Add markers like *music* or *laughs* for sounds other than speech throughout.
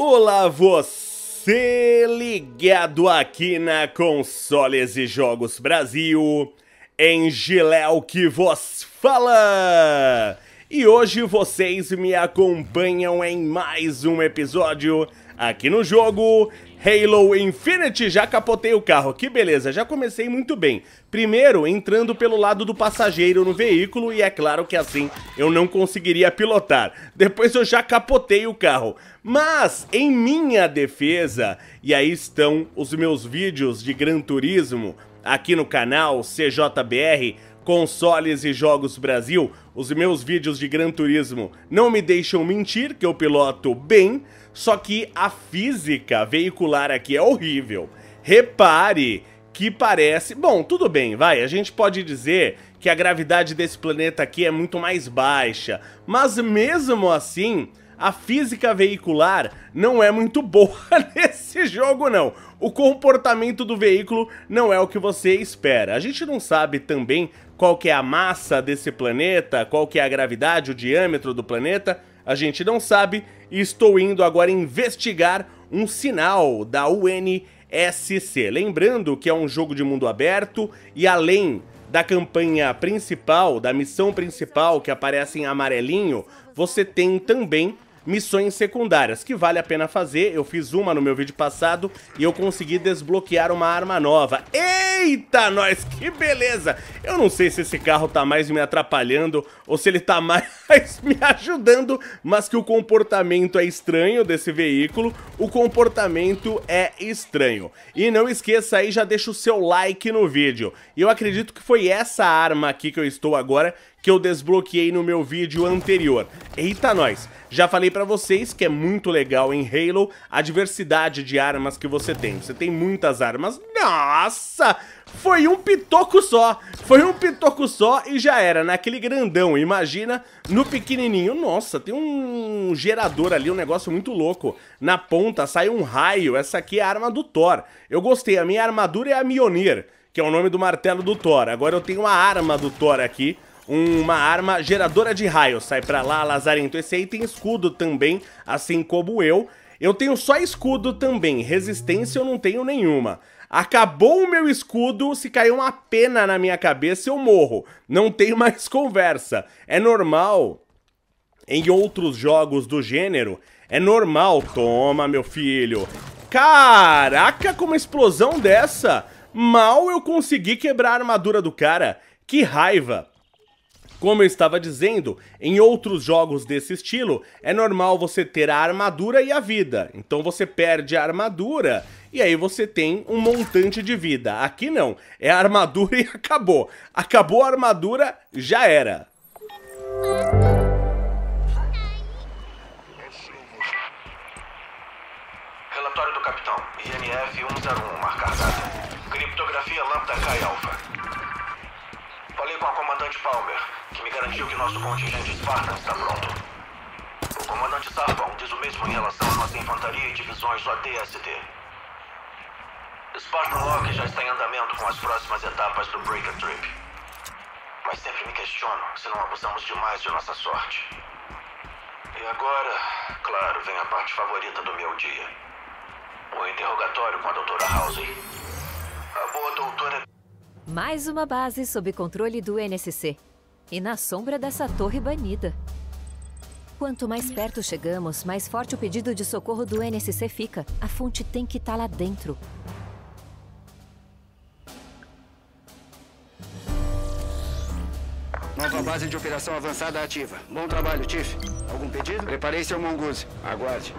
Olá você ligado aqui na Consoles e Jogos Brasil, em Giléu que vos fala! E hoje vocês me acompanham em mais um episódio aqui no jogo Halo Infinite. Já capotei o carro, que beleza, já comecei muito bem. Primeiro, entrando pelo lado do passageiro no veículo e é claro que assim eu não conseguiria pilotar. Depois eu já capotei o carro. Mas, em minha defesa, e aí estão os meus vídeos de Gran Turismo aqui no canal CJBR, Consoles e Jogos Brasil, os meus vídeos de Gran Turismo não me deixam mentir que eu piloto bem, só que a física veicular aqui é horrível. Repare que parece... Bom, tudo bem, vai, a gente pode dizer que a gravidade desse planeta aqui é muito mais baixa, mas mesmo assim a física veicular não é muito boa *laughs* nesse jogo não. O comportamento do veículo não é o que você espera. A gente não sabe também qual que é a massa desse planeta, qual que é a gravidade, o diâmetro do planeta, a gente não sabe e estou indo agora investigar um sinal da UNSC. Lembrando que é um jogo de mundo aberto e além da campanha principal, da missão principal que aparece em amarelinho, você tem também missões secundárias, que vale a pena fazer. Eu fiz uma no meu vídeo passado e eu consegui desbloquear uma arma nova. Eita, nós, que beleza! Eu não sei se esse carro tá mais me atrapalhando ou se ele tá *laughs* mais me ajudando, mas que o comportamento é estranho desse veículo, o comportamento é estranho. E não esqueça aí, já deixa o seu like no vídeo. E eu acredito que foi essa arma aqui que eu estou agora que eu desbloqueei no meu vídeo anterior. Eita nós! Já falei pra vocês que é muito legal em Halo a diversidade de armas que você tem. Você tem muitas armas. Nossa! Foi um pitoco só! Foi um pitoco só e já era, naquele grandão. Imagina no pequenininho. Nossa, tem um gerador ali, um negócio muito louco. Na ponta sai um raio. Essa aqui é a arma do Thor. Eu gostei, a minha armadura é a Mionir, que é o nome do martelo do Thor. Agora eu tenho a arma do Thor aqui uma arma geradora de raios. Sai pra lá, Lazarento. Esse aí tem escudo também, assim como eu. Eu tenho só escudo também, resistência eu não tenho nenhuma. Acabou o meu escudo, se cair uma pena na minha cabeça eu morro. Não tem *laughs* mais conversa. É normal, em outros jogos do gênero, é normal. Toma, meu filho. Caraca, com uma explosão dessa, mal eu consegui quebrar a armadura do cara. Que raiva. Como eu estava dizendo, em outros jogos desse estilo, é normal você ter a armadura e a vida. Então você perde a armadura e aí você tem um montante de vida. Aqui não, é a armadura e acabou. Acabou a armadura, já era. Relatório do capitão, INF 101, marcar data. Criptografia Lambda Chi Alpha. Com a comandante Palmer que me garantiu que nosso contingente Spartan está pronto. O comandante Sargon diz o mesmo em relação à nossa infantaria e divisões do ATST. Spartan Lock já está em andamento com as próximas etapas do Breaker Trip. Mas sempre me questiono se não abusamos demais de nossa sorte. E agora, claro, vem a parte favorita do meu dia. O interrogatório com a doutora Housey. A boa doutora... Mais uma base sob controle do NSC e na sombra dessa torre banida. Quanto mais perto chegamos, mais forte o pedido de socorro do NSC fica. A fonte tem que estar tá lá dentro. Nova base de operação avançada ativa. Bom trabalho, Tiff. Algum pedido? Preparei seu mongoose. Aguarde.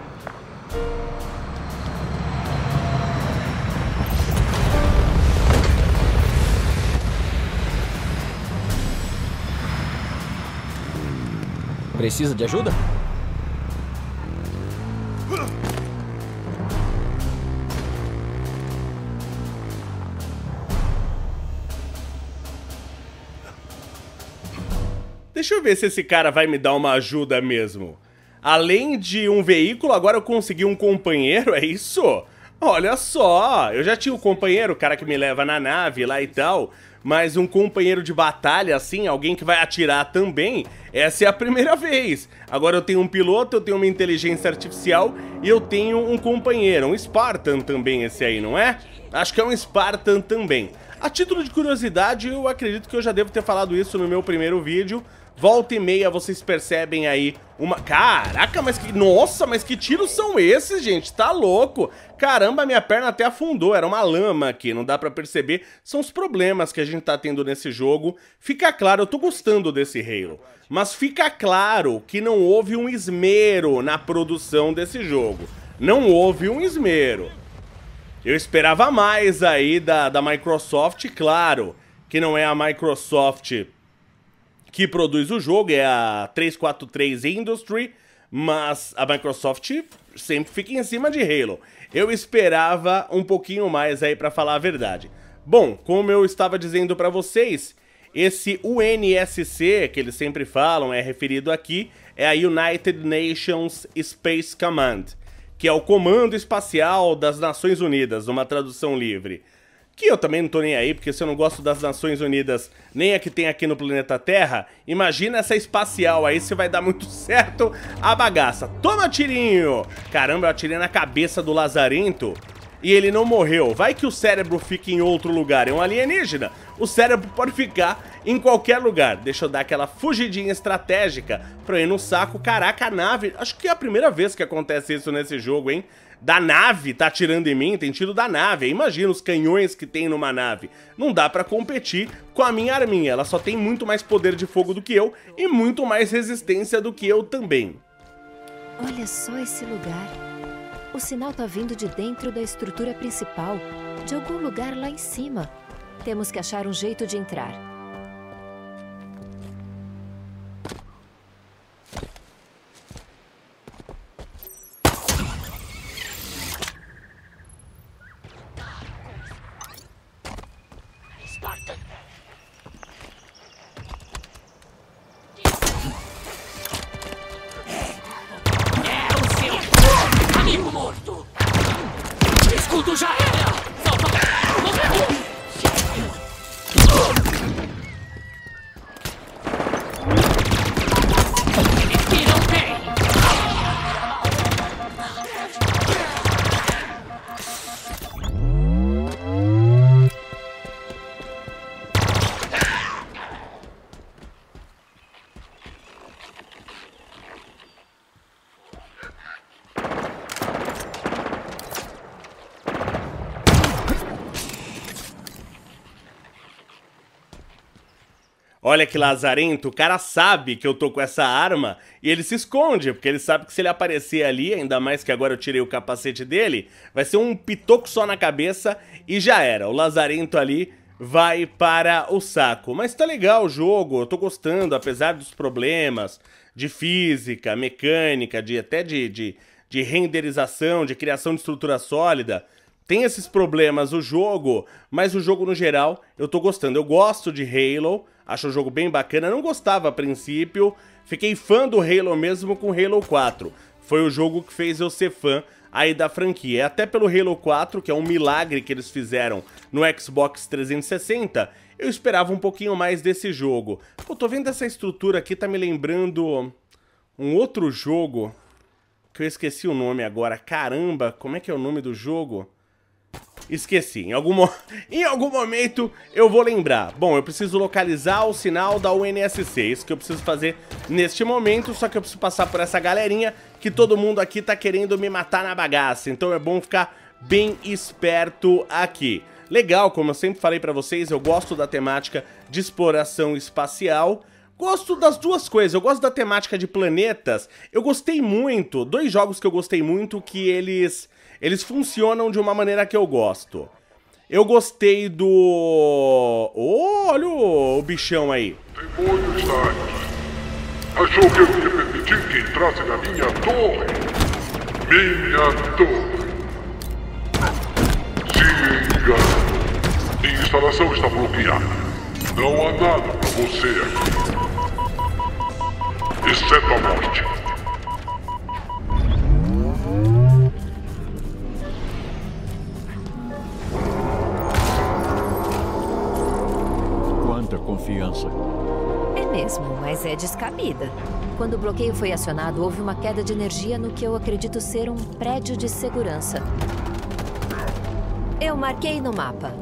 Precisa de ajuda? Deixa eu ver se esse cara vai me dar uma ajuda mesmo. Além de um veículo, agora eu consegui um companheiro, é isso? Olha só, eu já tinha um companheiro, o cara que me leva na nave lá e tal, mas um companheiro de batalha, assim, alguém que vai atirar também, essa é a primeira vez. Agora eu tenho um piloto, eu tenho uma inteligência artificial e eu tenho um companheiro, um Spartan também esse aí, não é? Acho que é um Spartan também. A título de curiosidade, eu acredito que eu já devo ter falado isso no meu primeiro vídeo, Volta e meia vocês percebem aí uma... Caraca, mas que... Nossa, mas que tiros são esses, gente? Tá louco? Caramba, minha perna até afundou. Era uma lama aqui, não dá pra perceber. São os problemas que a gente tá tendo nesse jogo. Fica claro, eu tô gostando desse Halo. Mas fica claro que não houve um esmero na produção desse jogo. Não houve um esmero. Eu esperava mais aí da, da Microsoft, claro, que não é a Microsoft que produz o jogo, é a 343 Industry, mas a Microsoft sempre fica em cima de Halo. Eu esperava um pouquinho mais aí para falar a verdade. Bom, como eu estava dizendo para vocês, esse UNSC que eles sempre falam, é referido aqui, é a United Nations Space Command, que é o Comando Espacial das Nações Unidas, uma tradução livre que eu também não tô nem aí, porque se eu não gosto das Nações Unidas, nem a que tem aqui no planeta Terra, imagina essa espacial aí, se vai dar muito *laughs* certo a bagaça. Toma tirinho! Caramba, eu atirei na cabeça do Lazarento e ele não morreu. Vai que o cérebro fica em outro lugar, é um alienígena. O cérebro pode ficar em qualquer lugar. Deixa eu dar aquela fugidinha estratégica pra ir no saco. Caraca, a nave... Acho que é a primeira vez que acontece isso nesse jogo, hein? Da nave tá atirando em mim, tem tiro da nave. Imagina os canhões que tem numa nave. Não dá pra competir com a minha arminha, ela só tem muito mais poder de fogo do que eu e muito mais resistência do que eu também. Olha só esse lugar. O sinal tá vindo de dentro da estrutura principal, de algum lugar lá em cima. Temos que achar um jeito de entrar. Olha que lazarento, o cara sabe que eu tô com essa arma e ele se esconde, porque ele sabe que se ele aparecer ali, ainda mais que agora eu tirei o capacete dele, vai ser um pitoco só na cabeça e já era. O lazarento ali vai para o saco. Mas tá legal o jogo, eu tô gostando, apesar dos problemas de física, mecânica, de até de, de, de renderização, de criação de estrutura sólida. Tem esses problemas o jogo, mas o jogo no geral eu tô gostando. Eu gosto de Halo, Acho o jogo bem bacana, não gostava a princípio, fiquei fã do Halo mesmo com Halo 4. Foi o jogo que fez eu ser fã aí da franquia. Até pelo Halo 4, que é um milagre que eles fizeram no Xbox 360, eu esperava um pouquinho mais desse jogo. Pô, tô vendo essa estrutura aqui, tá me lembrando um outro jogo que eu esqueci o nome agora. Caramba, como é que é o nome do jogo? Esqueci, em algum, *laughs* em algum momento eu vou lembrar. Bom, eu preciso localizar o sinal da UNSC, isso que eu preciso fazer neste momento, só que eu preciso passar por essa galerinha que todo mundo aqui tá querendo me matar na bagaça, então é bom ficar bem esperto aqui. Legal, como eu sempre falei pra vocês, eu gosto da temática de exploração espacial, Gosto das duas coisas, eu gosto da temática de planetas, eu gostei muito, dois jogos que eu gostei muito que eles eles funcionam de uma maneira que eu gosto. Eu gostei do... Oh, olha o, bichão aí. Demônio está aqui. Achou que eu ia permitir que entrasse na minha torre? Minha torre. Se engano. Minha instalação está bloqueada. Não há nada para você aqui. Exceto a morte. Confiança. É mesmo, mas é descabida. Quando o bloqueio foi acionado, houve uma queda de energia no que eu acredito ser um prédio de segurança. Eu marquei no mapa.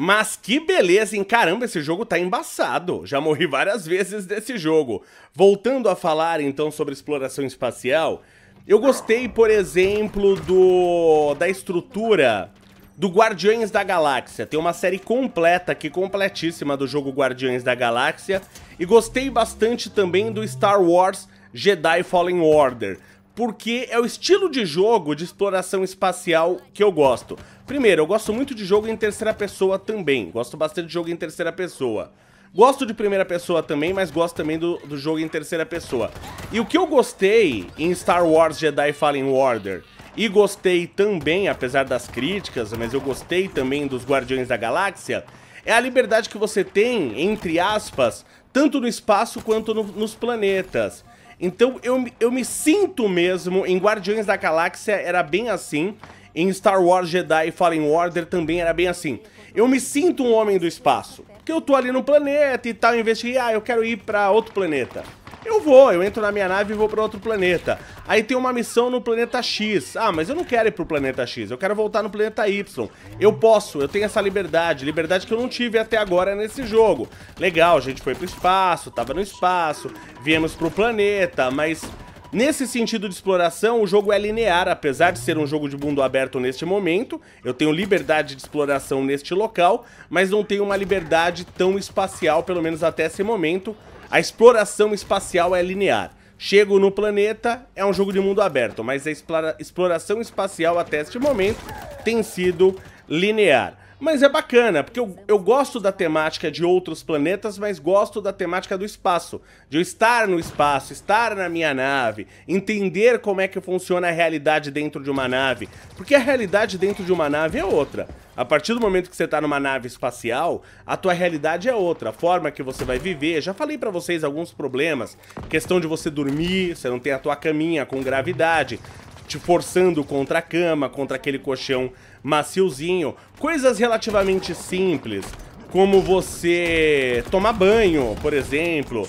Mas que beleza, hein? Caramba, esse jogo tá embaçado. Já morri várias vezes desse jogo. Voltando a falar então sobre exploração espacial, eu gostei, por exemplo, do da estrutura do Guardiões da Galáxia. Tem uma série completa aqui, completíssima do jogo Guardiões da Galáxia. E gostei bastante também do Star Wars Jedi Fallen Order porque é o estilo de jogo de exploração espacial que eu gosto. Primeiro, eu gosto muito de jogo em terceira pessoa também, gosto bastante de jogo em terceira pessoa. Gosto de primeira pessoa também, mas gosto também do, do jogo em terceira pessoa. E o que eu gostei em Star Wars Jedi Fallen Order, e gostei também, apesar das críticas, mas eu gostei também dos Guardiões da Galáxia, é a liberdade que você tem, entre aspas, tanto no espaço quanto no, nos planetas. Então eu, eu me sinto mesmo, em Guardiões da Galáxia era bem assim, em Star Wars Jedi Fallen Order também era bem assim. Eu me sinto um homem do espaço, porque eu tô ali no planeta e tal, de, ah, eu quero ir pra outro planeta. Eu vou, eu entro na minha nave e vou para outro planeta. Aí tem uma missão no planeta X. Ah, mas eu não quero ir pro planeta X, eu quero voltar no planeta Y. Eu posso, eu tenho essa liberdade, liberdade que eu não tive até agora nesse jogo. Legal, a gente foi pro espaço, tava no espaço, viemos pro planeta, mas Nesse sentido de exploração, o jogo é linear, apesar de ser um jogo de mundo aberto neste momento. Eu tenho liberdade de exploração neste local, mas não tenho uma liberdade tão espacial, pelo menos até esse momento. A exploração espacial é linear. Chego no planeta, é um jogo de mundo aberto, mas a exploração espacial até este momento tem sido linear. Mas é bacana, porque eu, eu gosto da temática de outros planetas, mas gosto da temática do espaço. De eu estar no espaço, estar na minha nave, entender como é que funciona a realidade dentro de uma nave. Porque a realidade dentro de uma nave é outra. A partir do momento que você está numa nave espacial, a tua realidade é outra, a forma que você vai viver. Já falei para vocês alguns problemas, questão de você dormir, você não tem a tua caminha com gravidade, te forçando contra a cama, contra aquele colchão maciozinho. Coisas relativamente simples, como você tomar banho, por exemplo.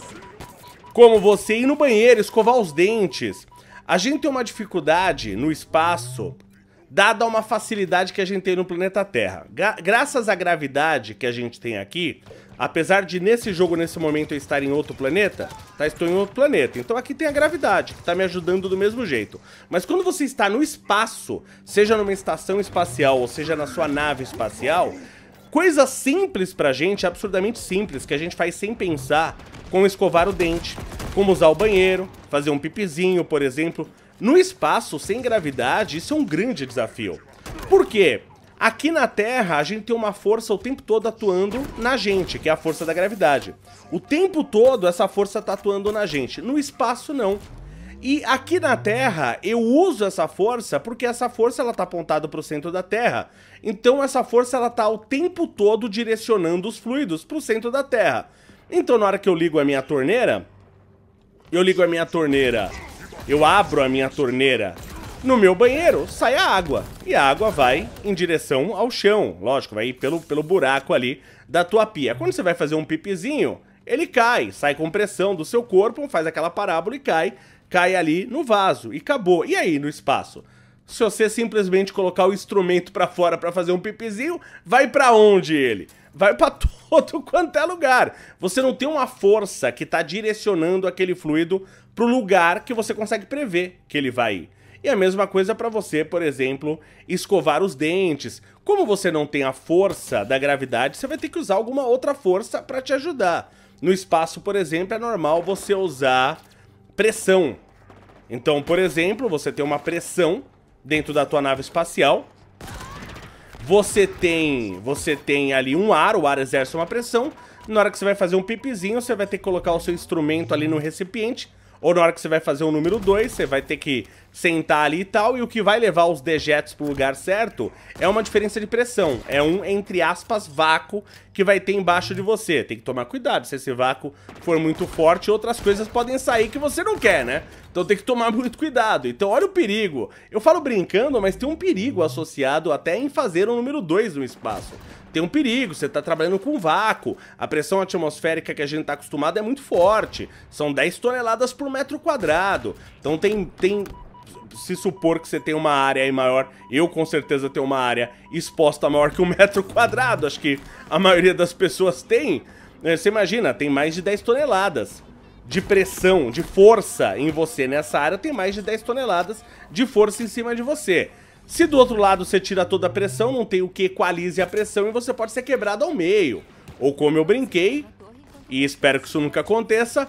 Como você ir no banheiro, escovar os dentes. A gente tem uma dificuldade no espaço, dada uma facilidade que a gente tem no planeta Terra. Gra graças à gravidade que a gente tem aqui, apesar de nesse jogo, nesse momento, eu estar em outro planeta, tá? Estou em outro planeta. Então aqui tem a gravidade, que tá me ajudando do mesmo jeito. Mas quando você está no espaço, seja numa estação espacial ou seja na sua nave espacial, coisas simples pra gente, absurdamente simples, que a gente faz sem pensar, como escovar o dente, como usar o banheiro, fazer um pipizinho, por exemplo, no espaço, sem gravidade, isso é um grande desafio. Por quê? Aqui na Terra, a gente tem uma força o tempo todo atuando na gente, que é a força da gravidade. O tempo todo, essa força está atuando na gente. No espaço, não. E aqui na Terra, eu uso essa força porque essa força ela tá apontada para o centro da Terra. Então essa força ela tá o tempo todo direcionando os fluidos para o centro da Terra. Então na hora que eu ligo a minha torneira, eu ligo a minha torneira eu abro a minha torneira no meu banheiro, sai a água. E a água vai em direção ao chão. Lógico, vai ir pelo, pelo buraco ali da tua pia. Quando você vai fazer um pipizinho, ele cai, sai com pressão do seu corpo, faz aquela parábola e cai, cai ali no vaso. E acabou. E aí, no espaço? Se você simplesmente colocar o instrumento para fora para fazer um pipizinho, vai para onde ele? Vai para *laughs* todo quanto é lugar. Você não tem uma força que está direcionando aquele fluido para o lugar que você consegue prever que ele vai ir. E a mesma coisa para você, por exemplo, escovar os dentes. Como você não tem a força da gravidade, você vai ter que usar alguma outra força para te ajudar. No espaço, por exemplo, é normal você usar pressão. Então, por exemplo, você tem uma pressão dentro da tua nave espacial. Você tem, você tem ali um ar, o ar exerce uma pressão. Na hora que você vai fazer um pipizinho, você vai ter que colocar o seu instrumento ali no recipiente ou na hora que você vai fazer o número 2, você vai ter que sentar ali e tal, e o que vai levar os dejetos pro lugar certo é uma diferença de pressão. É um, entre aspas, vácuo que vai ter embaixo de você. Tem que tomar cuidado, se esse vácuo for muito forte, outras coisas podem sair que você não quer, né? Então tem que tomar *laughs* muito cuidado. Então olha o perigo. Eu falo brincando, mas tem um perigo associado até em fazer o número 2 no espaço tem um perigo, você está trabalhando com vácuo, a pressão atmosférica que a gente está acostumado é muito forte, são 10 toneladas por metro quadrado, então tem, tem se supor que você tem uma área aí maior, eu com certeza tenho uma área exposta maior que um *laughs* metro quadrado, acho que a maioria das pessoas tem. Né? Você imagina, tem mais de 10 toneladas de pressão, de força em você. Nessa área tem mais de 10 toneladas de força em cima de você. Se do outro lado você tira toda a pressão, não tem o que equalize a pressão e você pode ser quebrado ao meio. Ou como eu brinquei, e espero que isso nunca aconteça,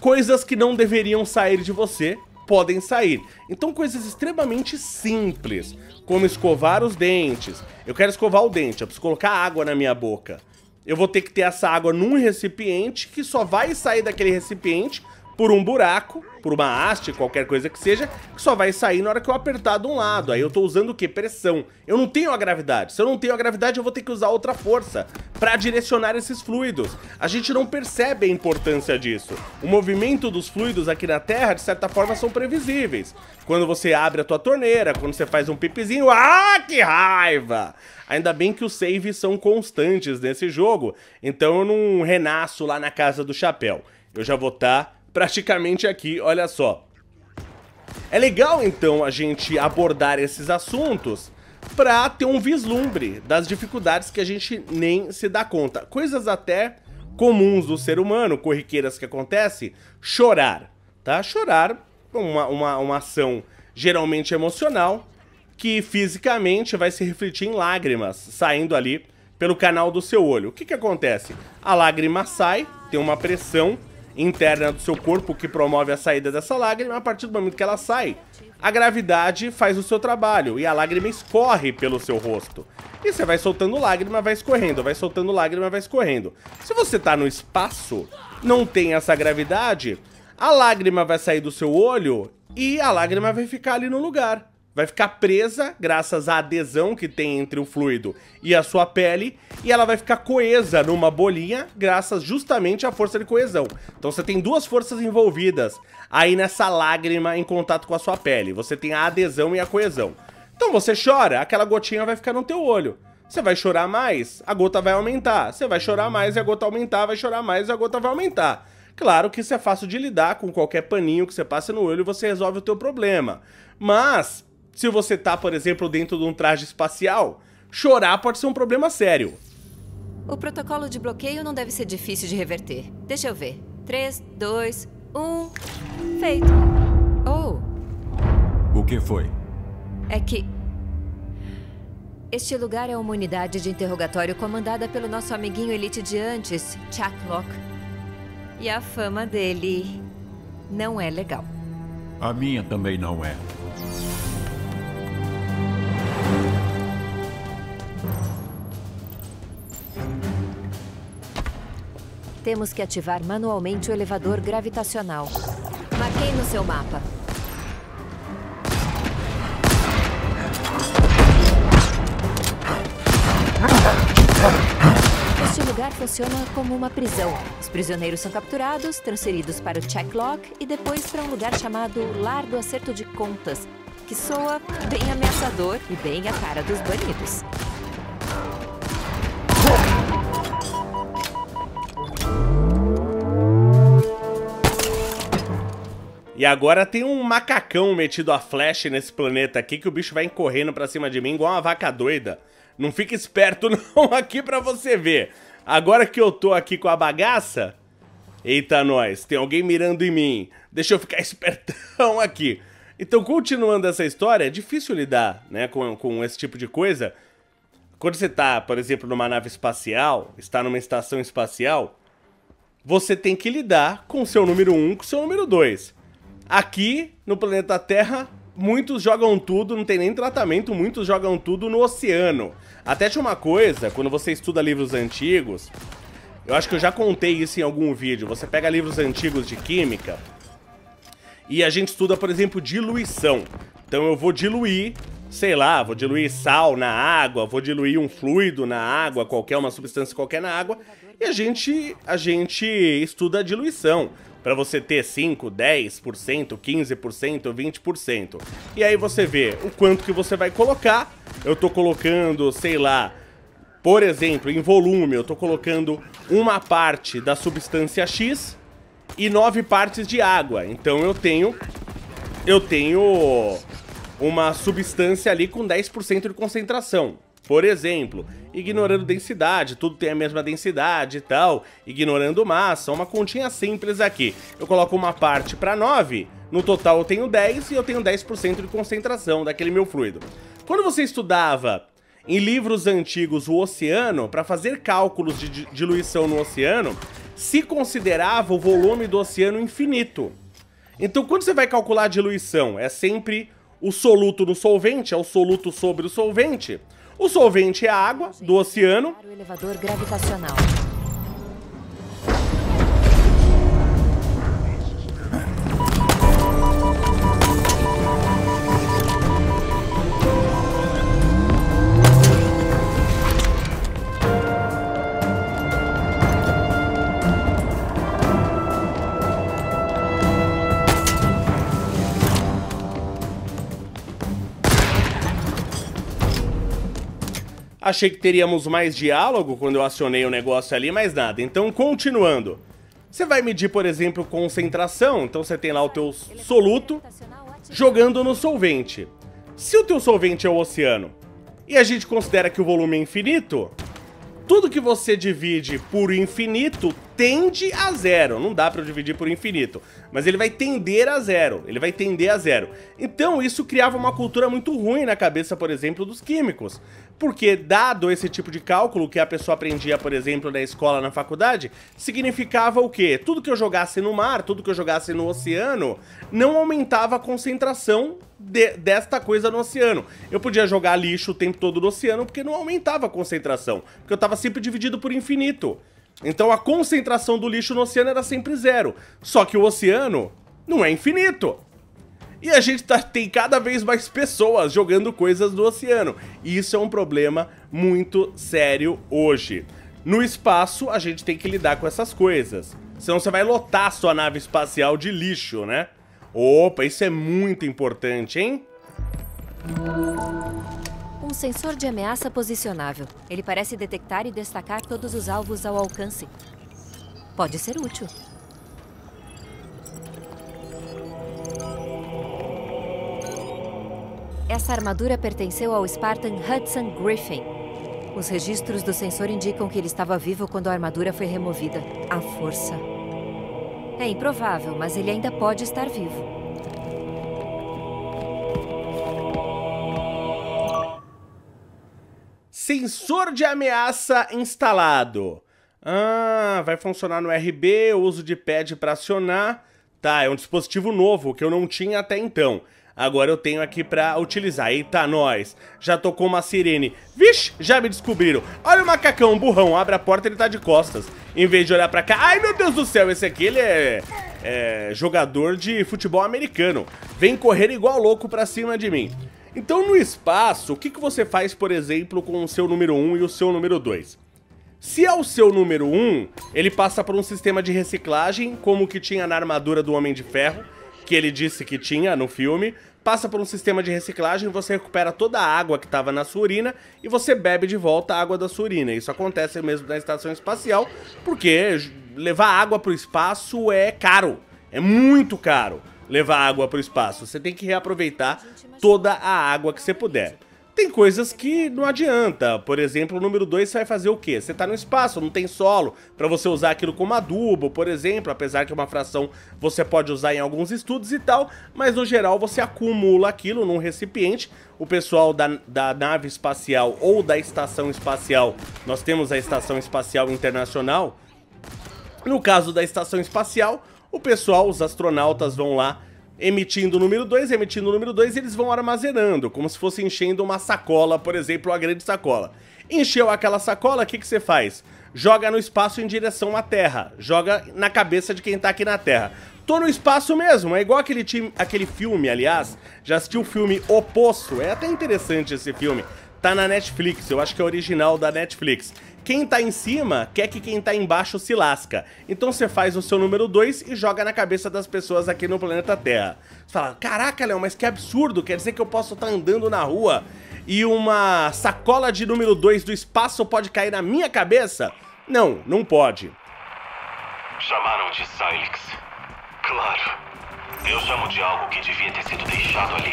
coisas que não deveriam sair de você podem sair. Então coisas extremamente simples, como escovar os dentes. Eu quero escovar o dente, eu preciso colocar água na minha boca. Eu vou ter que ter essa água num recipiente que só vai sair daquele recipiente por um buraco, por uma haste, qualquer coisa que seja, que só vai sair na hora que eu apertar de um lado. Aí eu tô usando o que? Pressão. Eu não tenho a gravidade. Se eu não tenho a gravidade, eu vou ter que usar outra força para direcionar esses fluidos. A gente não percebe a importância disso. O movimento dos fluidos aqui na Terra, de certa forma, são previsíveis. Quando você abre a tua torneira, quando você faz um pipizinho, ah, que raiva! Ainda bem que os saves são constantes nesse jogo, então eu não renasço lá na casa do chapéu. Eu já vou estar tá praticamente aqui, olha só. É legal, então, a gente abordar esses assuntos para ter um vislumbre das dificuldades que a gente nem se dá conta. Coisas até comuns do ser humano, corriqueiras que acontece, chorar, tá? Chorar, uma, uma, uma ação geralmente emocional, que fisicamente vai se refletir em lágrimas saindo ali pelo canal do seu olho. O que que acontece? A lágrima sai, tem uma pressão interna do seu corpo que promove a saída dessa lágrima, a partir do momento que ela sai, a gravidade faz o seu trabalho e a lágrima escorre pelo seu rosto. E você vai soltando lágrima, vai escorrendo, vai soltando lágrima, vai escorrendo. Se você tá no espaço, não tem essa gravidade, a lágrima vai sair do seu olho e a lágrima vai ficar ali no lugar vai ficar presa graças à adesão que tem entre o fluido e a sua pele, e ela vai ficar coesa numa bolinha graças justamente à força de coesão. Então você tem duas forças envolvidas aí nessa lágrima em contato com a sua pele. Você tem a adesão e a coesão. Então você chora, aquela gotinha vai ficar no teu olho. Você vai chorar mais, a gota vai aumentar. Você vai chorar mais e a gota aumentar, vai chorar mais e a gota vai aumentar. Claro que isso é fácil de lidar com qualquer paninho que você passe no olho e você resolve o teu problema. Mas se você tá, por exemplo, dentro de um traje espacial, chorar pode ser um problema sério. O protocolo de bloqueio não deve ser difícil de reverter. Deixa eu ver. 3, 2, 1. Feito. Oh. O que foi? É que. Este lugar é uma unidade de interrogatório comandada pelo nosso amiguinho elite de antes, Chuck Locke. E a fama dele não é legal. A minha também não é. Temos que ativar manualmente o elevador gravitacional. Marquei no seu mapa. Este lugar funciona como uma prisão. Os prisioneiros são capturados, transferidos para o checklock e depois para um lugar chamado Lar do Acerto de Contas, que soa bem ameaçador e bem a cara dos banidos. E agora tem um macacão metido a flash nesse planeta aqui que o bicho vai correndo pra cima de mim igual uma vaca doida. Não fica esperto *laughs* não aqui pra você ver. Agora que eu tô aqui com a bagaça... Eita, nós, tem alguém mirando em mim. Deixa eu ficar *laughs* espertão aqui. Então, continuando essa história, é difícil lidar né, com, com esse tipo de coisa. Quando você tá, por exemplo, numa nave espacial, está numa estação espacial, você tem que lidar com o seu número 1 um, com o seu número 2. Aqui, no planeta Terra, muitos jogam tudo, não tem nem tratamento, muitos jogam tudo no oceano. Até tinha uma coisa, quando você estuda livros antigos, eu acho que eu já contei isso em algum vídeo, você pega livros antigos de química, E a gente estuda, por exemplo, diluição. Então eu vou diluir, sei lá, vou diluir sal na água, vou diluir um fluido na água, qualquer uma substância qualquer na água, e a gente a gente estuda a diluição para você ter 5, 10%, 15%, 20%. E aí você vê o quanto que você vai colocar. Eu tô colocando, sei lá, por exemplo, em volume, eu tô colocando uma parte da substância X e nove partes de água. Então eu tenho eu tenho uma substância ali com 10% de concentração. Por exemplo, ignorando densidade, tudo tem a mesma densidade e tal, ignorando massa, uma continha simples aqui. Eu coloco uma parte para 9, no total eu tenho 10 e eu tenho 10% de concentração daquele meu fluido. Quando você estudava em livros antigos o oceano, para fazer cálculos de diluição no oceano, se considerava o volume do oceano infinito. Então quando você vai calcular a diluição, é sempre o soluto no solvente, é o soluto sobre o solvente. O solvente é a água do oceano. O elevador gravitacional. Achei que teríamos mais diálogo quando eu acionei o negócio ali, mas nada. Então, continuando. Você vai medir, por exemplo, concentração. Então você tem lá o teu soluto jogando no solvente. Se o teu solvente é o oceano e a gente considera que o volume é infinito, tudo que você divide por infinito tende a zero. Não dá para dividir por infinito, mas ele vai tender a zero. Ele vai tender a zero. Então isso criava uma cultura muito ruim na cabeça, por exemplo, dos químicos. Porque, dado esse tipo de cálculo que a pessoa aprendia, por exemplo, na escola, na faculdade, significava o quê? Tudo que eu jogasse no mar, tudo que eu jogasse no oceano, não aumentava a concentração de, desta coisa no oceano. Eu podia jogar lixo o tempo todo no oceano porque não aumentava a concentração, porque eu estava sempre dividido por infinito. Então a concentração do lixo no oceano era sempre zero. Só que o oceano não é infinito. E a gente tá, tem cada vez mais pessoas jogando coisas no oceano. E isso é um problema muito sério hoje. No espaço, a gente tem que lidar com essas coisas. Senão você vai lotar sua nave espacial de lixo, né? Opa, isso é muito importante, hein? Um sensor de ameaça posicionável. Ele parece detectar e destacar todos os alvos ao alcance. Pode ser útil. Essa armadura pertenceu ao Spartan Hudson Griffin. Os registros do sensor indicam que ele estava vivo quando a armadura foi removida. À força. É improvável, mas ele ainda pode estar vivo. Sensor de ameaça instalado. Ah, vai funcionar no RB, uso de pad para acionar. Tá, é um dispositivo novo que eu não tinha até então. Agora eu tenho aqui pra utilizar. Eita, nós. Já tocou uma sirene. Vixe, já me descobriram. Olha o macacão, burrão. Abre a porta, ele tá de costas. Em vez de olhar pra cá... Ai, meu Deus do céu, esse aqui, ele é... É jogador de futebol americano. Vem correr igual louco pra cima de mim. Então, no espaço, o que, que você faz, por exemplo, com o seu número 1 e o seu número 2? Se é o seu número 1, ele passa por um sistema de reciclagem, como o que tinha na armadura do Homem de Ferro, que ele disse que tinha no filme, passa por um sistema de reciclagem, você recupera toda a água que estava na sua urina e você bebe de volta a água da sua urina. Isso acontece mesmo na estação espacial, porque levar água para o espaço é caro, é muito caro levar água para o espaço. Você tem que reaproveitar toda a água que você puder. Tem coisas que não adianta. Por exemplo, o número 2 você vai fazer o quê? Você está no espaço, não tem solo para você usar aquilo como adubo, por exemplo, apesar que uma fração você pode usar em alguns estudos e tal, mas no geral você acumula aquilo num recipiente. O pessoal da, da nave espacial ou da estação espacial, nós temos a Estação Espacial Internacional. No caso da estação espacial, o pessoal, os astronautas vão lá emitindo o número 2, emitindo o número 2 e eles vão armazenando, como se fosse enchendo uma sacola, por exemplo, uma grande sacola. Encheu aquela sacola, o que, que você faz? Joga no espaço em direção à Terra. Joga na cabeça de quem tá aqui na Terra. Tô no espaço mesmo, é igual aquele, time, aquele filme, aliás. Já assistiu o filme O Poço? É até interessante esse filme. Tá na Netflix, eu acho que é original da Netflix. Quem tá em cima quer que quem tá embaixo se lasca. Então você faz o seu número 2 e joga na cabeça das pessoas aqui no planeta Terra. Você fala, caraca, Léo, mas que absurdo, quer dizer que eu posso estar tá andando na rua e uma sacola de número 2 do espaço pode cair na minha cabeça? Não, não pode. Chamaram de Silix. Claro. Eu chamo de algo que devia ter sido deixado ali.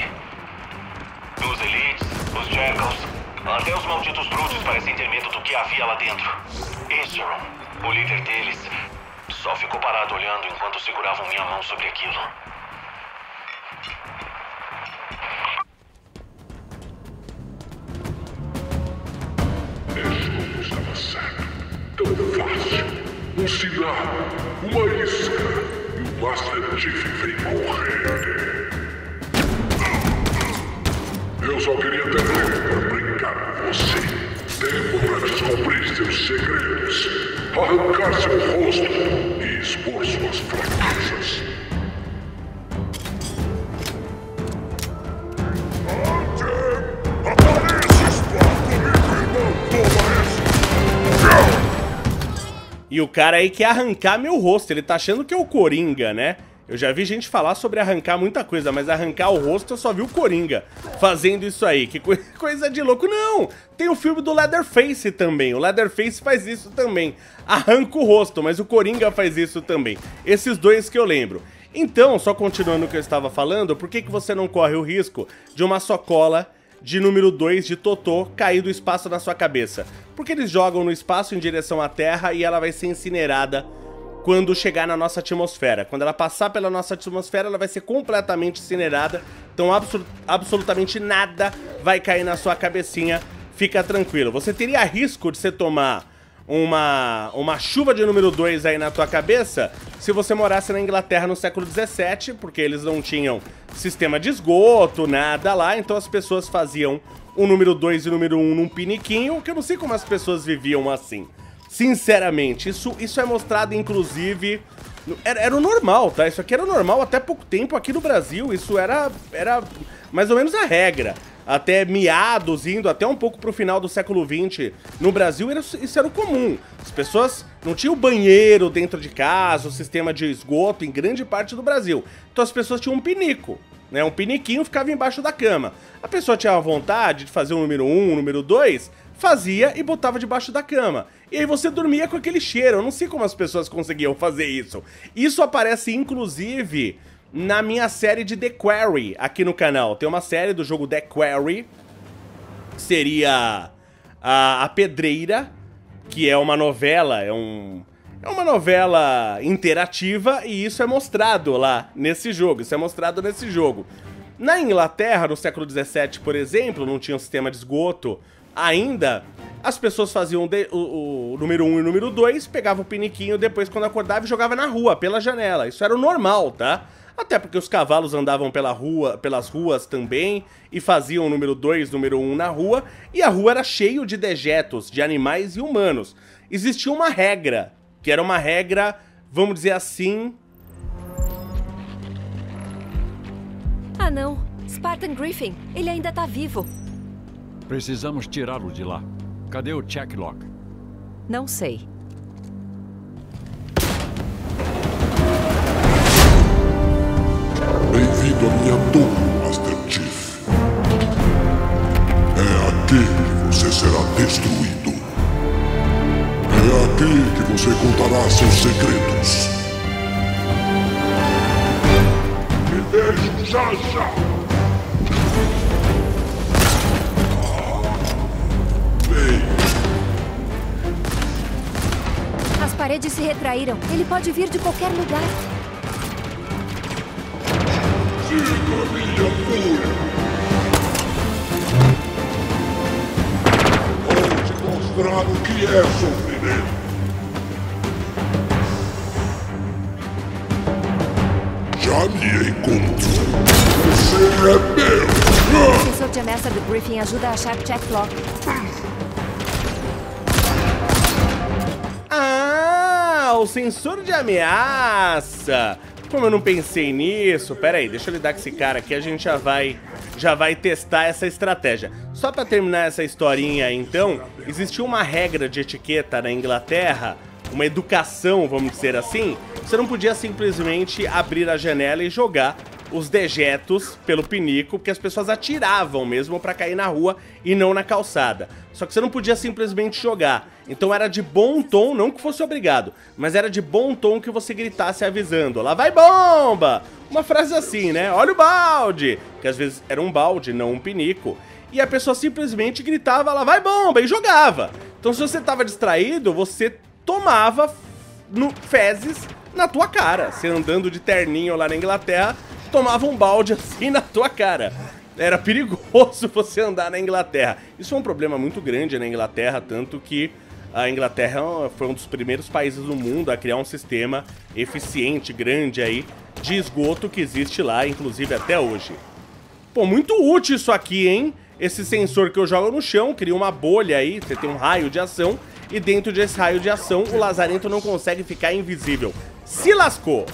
Os Elites, os Jackals, até os malditos Brutes parecem ter medo do que havia lá dentro. Isheron, o líder deles, só ficou parado olhando enquanto seguravam minha mão sobre aquilo. Esse estava certo. Tão fácil. Um sinal, uma isca, e o Master Chief vem correndo. Eu só queria ter tempo você. Tempo para descobrir seus segredos, arrancar seu rosto e expor suas fraquezas. E o cara aí quer arrancar meu rosto, ele tá achando que é o Coringa, né? Eu já vi gente falar sobre arrancar muita coisa, mas arrancar o rosto eu só vi o Coringa fazendo isso aí. Que *laughs* coisa de louco. Não! Tem o filme do Leatherface também. O Leatherface faz isso também. Arranca o rosto, mas o Coringa faz isso também. Esses dois que eu lembro. Então, só continuando o que eu estava falando, por que, que você não corre o risco de uma socola de número 2 de Totô cair do espaço na sua cabeça. Porque eles jogam no espaço em direção à Terra e ela vai ser incinerada quando chegar na nossa atmosfera. Quando ela passar pela nossa atmosfera, ela vai ser completamente incinerada. Então, absol absolutamente nada vai cair na sua cabecinha. Fica tranquilo. Você teria risco de você tomar uma, uma chuva de número 2 aí na tua cabeça se você morasse na Inglaterra no século 17, porque eles não tinham sistema de esgoto, nada lá, então as pessoas faziam o número 2 e o número 1 um num piniquinho, que eu não sei como as pessoas viviam assim. Sinceramente, isso, isso é mostrado inclusive... Era, era o normal, tá? Isso aqui era normal até pouco tempo aqui no Brasil, isso era, era mais ou menos a regra até meados, indo até um pouco pro final do século XX, no Brasil isso era o comum. As pessoas não tinham banheiro dentro de casa, o sistema de esgoto em grande parte do Brasil. Então as pessoas tinham um pinico, né? Um piniquinho ficava embaixo da cama. A pessoa tinha vontade de fazer o número 1, o número 2, fazia e botava debaixo da cama. E aí você dormia com aquele cheiro. Eu não sei como as pessoas conseguiam fazer isso. Isso aparece inclusive na minha série de The Quarry aqui no canal. Tem uma série do jogo The Quarry, seria a, a Pedreira, que é uma novela, é um... É uma novela interativa e isso é mostrado lá nesse jogo, isso é mostrado nesse jogo. Na Inglaterra, no século XVII, por exemplo, não tinha um sistema de esgoto ainda, as pessoas faziam de, o, o, número 1 um e o número 2, pegavam o piniquinho depois, quando acordava, e jogava na rua, pela janela. Isso era o normal, tá? Até porque os cavalos andavam pela rua, pelas ruas também e faziam o número 2, número 1 um na rua, e a rua era cheio de dejetos, de animais e humanos. Existia uma regra, que era uma regra, vamos dizer assim... Ah não, Spartan Griffin, ele ainda tá vivo. Precisamos tirá-lo de lá. Cadê o checklock? Não sei. Bem-vindo à minha torre, Master Chief. É aqui que você será destruído. É aqui que você contará seus segredos. Me vejo já já! Paredes se retraíram. Ele pode vir de qualquer lugar. Siga minha fúria! Vou te mostrar o que é sofrimento! Já me encontrou! Você é meu! O sensor de ameaça do briefing ajuda a achar check lock. O sensor de ameaça. Como eu não pensei nisso, pera aí, deixa eu lidar com esse cara aqui, a gente já vai já vai testar essa estratégia. Só para terminar essa historinha, então, existiu uma regra de etiqueta na Inglaterra, uma educação, vamos dizer assim. Você não podia simplesmente abrir a janela e jogar os dejetos pelo pinico, porque as pessoas atiravam mesmo para cair na rua e não na calçada. Só que você não podia simplesmente jogar. Então era de bom tom, não que fosse obrigado, mas era de bom tom que você gritasse avisando: lá vai bomba! Uma frase assim, né? Olha o balde! Que às vezes era um balde, não um pinico. E a pessoa simplesmente gritava: lá vai bomba! e jogava. Então se você estava distraído, você tomava no fezes na tua cara. Você andando de terninho lá na Inglaterra, tomava um balde assim na tua cara. Era perigoso *laughs* você andar na Inglaterra. Isso é um problema muito grande na Inglaterra, tanto que a Inglaterra foi um dos primeiros países do mundo a criar um sistema eficiente, grande aí, de esgoto que existe lá, inclusive até hoje. Pô, muito útil isso aqui, hein? Esse sensor que eu jogo no chão cria uma bolha aí, você tem um raio de ação, e dentro desse raio de ação o lazarento não consegue ficar invisível. Se lascou!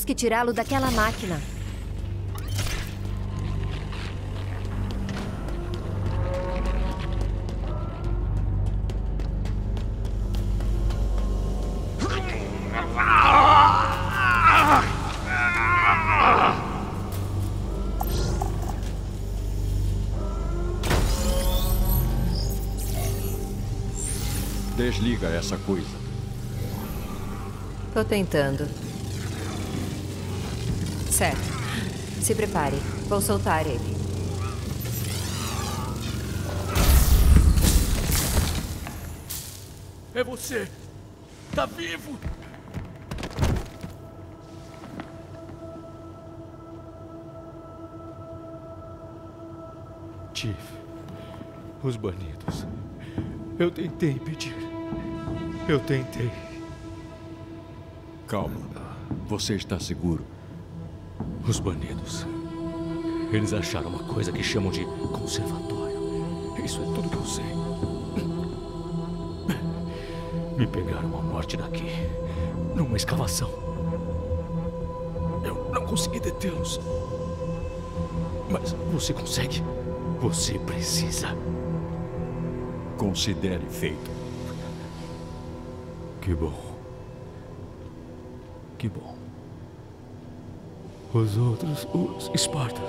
Temos que tirá-lo daquela máquina. Desliga essa coisa. Tô tentando. Certo. Se prepare. Vou soltar ele. É você! Tá vivo! Chief, os banidos. Eu tentei impedir. Eu tentei. Calma. Você está seguro? Os banidos. Eles acharam uma coisa que chamam de conservatório. Isso é tudo que eu sei. Me pegaram à morte daqui. Numa escavação. Eu não consegui detê-los. Mas você consegue. Você precisa. Considere feito. Que bom. Que bom. Os outros, os Espartas.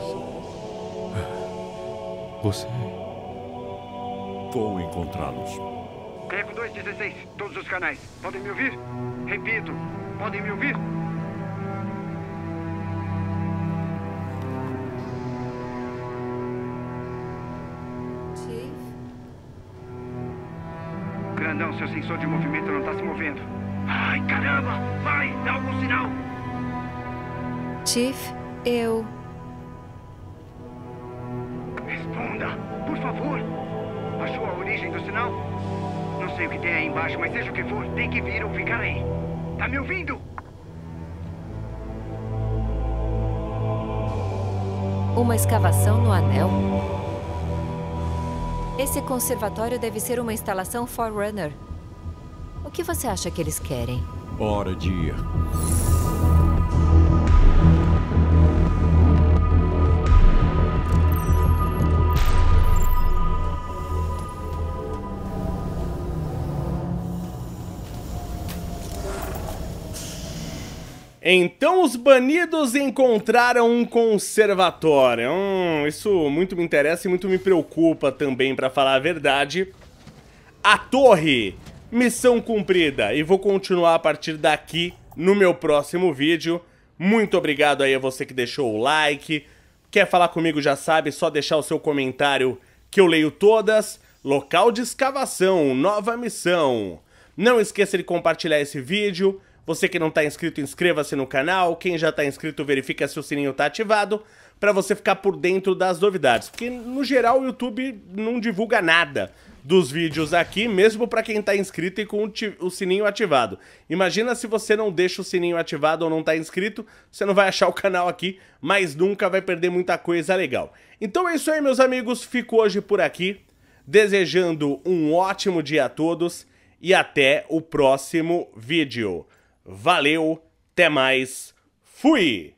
Você. Vou encontrá-los. Eco 216, todos os canais. Podem me ouvir? Repito, podem me ouvir? Chief? Grandão, seu sensor de movimento não tá se movendo. Ai, caramba! Vai! Chief, eu. Responda, por favor! Achou a origem do sinal? Não sei o que tem aí embaixo, mas seja o que for, tem que vir ou ficar aí. Tá me ouvindo? Uma escavação no anel? Esse conservatório deve ser uma instalação Forerunner. O que você acha que eles querem? Hora de ir. Então os banidos encontraram um conservatório. Hum, isso muito me interessa e muito me preocupa também, pra falar a verdade. A torre, missão cumprida. E vou continuar a partir daqui no meu próximo vídeo. Muito obrigado aí a você que deixou o like. Quer falar comigo já sabe, só deixar o seu comentário que eu leio todas. Local de escavação, nova missão. Não esqueça de compartilhar esse vídeo. Você que não está inscrito, inscreva-se no canal. Quem já está inscrito, verifica se o sininho está ativado para você ficar por dentro das novidades. Porque, no geral, o YouTube não divulga nada dos vídeos aqui, mesmo para quem está inscrito e com o, o, sininho ativado. Imagina se você não deixa o sininho ativado ou não está inscrito, você não vai achar o canal aqui, mas nunca vai perder muita coisa legal. Então é isso aí, meus amigos. Fico hoje por aqui, desejando um ótimo dia a todos e até o próximo vídeo. Valeu, até mais, fui!